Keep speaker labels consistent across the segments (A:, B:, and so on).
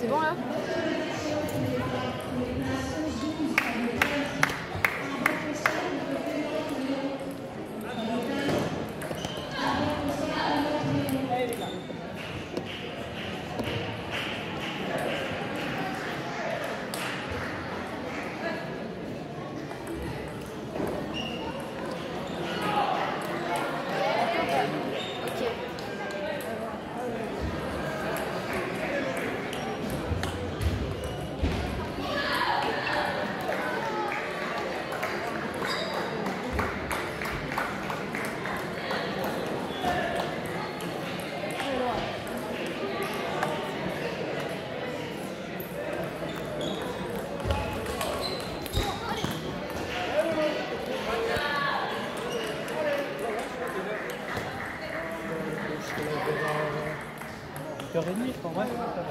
A: C'est bon là?
B: Heure et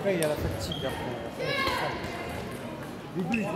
C: après, il y a la c'est ça. Au début, ouais.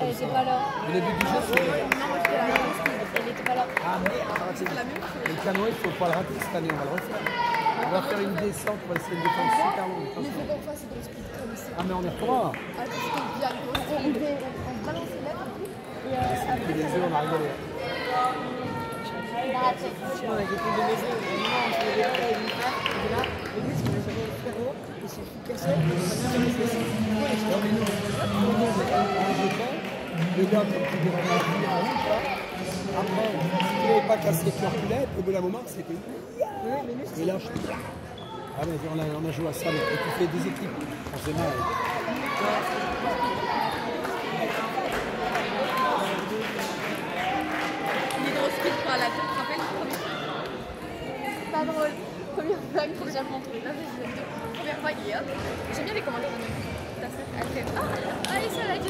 D: Elle
B: ça.
D: était pas là.
B: Le début du jeu, c'est.
D: Non. Elle était pas là.
B: Ah merde, c'est la même chose. Le canoë, il ne faut pas le rater cette année, on va le refaire. On va faire une descente, on va essayer de défendre super longue.
A: Mais faut qu'on fasse des speed comme ça.
B: Ah, mais on y retournera.
A: Ah, c'était bien gros.
D: On balançait là. Et euh, après,
B: les on a rigolé.
D: a raté.
E: On une et là, le but, c'est que j'avais le ferro, et c'est tout cassé.
B: Non, mais nous, on est en jetant. Le gars, comme tu là. Après, si tu n'avais pas cassé le cœur culette, au bout d'un moment, c'était.
E: Mais
B: Et là, je Ah, mais on a, on a joué à ça, et tu fais des équipes. On s'est mal.
A: La
D: Pas drôle.
A: Première que j'ai première vague, et hop. J'aime bien les commentaires. Elle fait Ah, allez, ça l'a dit.